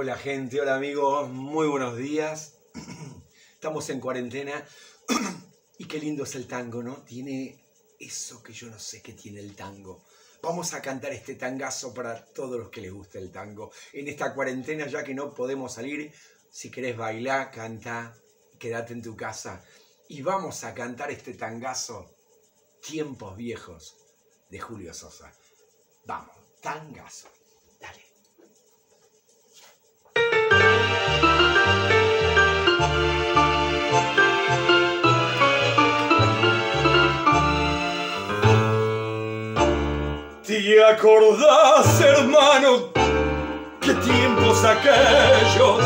Hola gente, hola amigos, muy buenos días. Estamos en cuarentena y qué lindo es el tango, ¿no? Tiene eso que yo no sé qué tiene el tango. Vamos a cantar este tangazo para todos los que les guste el tango. En esta cuarentena, ya que no podemos salir, si querés bailar, canta, quédate en tu casa. Y vamos a cantar este tangazo, Tiempos Viejos, de Julio Sosa. Vamos, tangazo. ¿Te acordás, hermano, qué tiempos aquellos?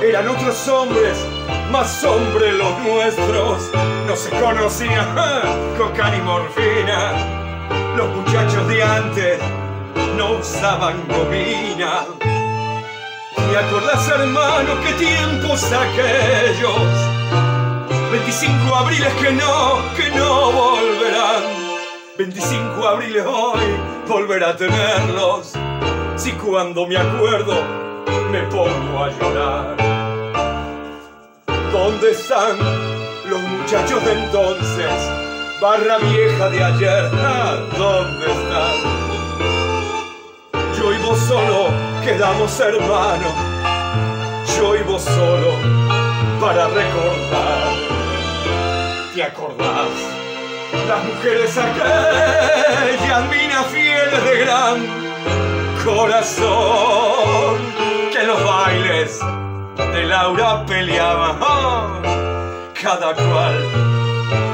Eran otros hombres, más hombres los nuestros. No se conocían coca ni morfina. Los muchachos de antes no usaban gomina. ¿Te acordás, hermano, qué tiempos aquellos? 25 abriles que no, que no volverán 25 abriles hoy volver a tenerlos. Si cuando me acuerdo me pongo a llorar. ¿Dónde están los muchachos de entonces? Barra vieja de ayer, ah, ¿dónde están? Yo y vos solo quedamos hermanos. Yo y vos solo para recordar. ¿Te acordás? Las mujeres aquellas minas fieles de gran corazón que en los bailes de Laura peleaban cada cual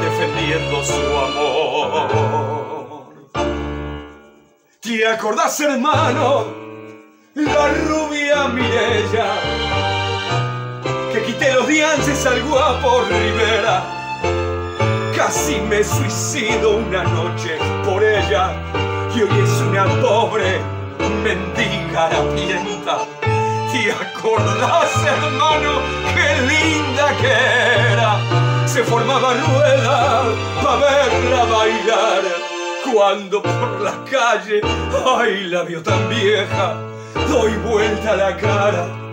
defendiendo su amor. ¿Te acordás, hermano? La rubia Mirella que quité los diances al guapo Rivera Casi me suicido una noche por ella y hoy es una pobre mendiga harapienta. ¿Te acordás, hermano, qué linda que era? Se formaba rueda para verla bailar. Cuando por la calle, ay, la vio tan vieja, doy vuelta la cara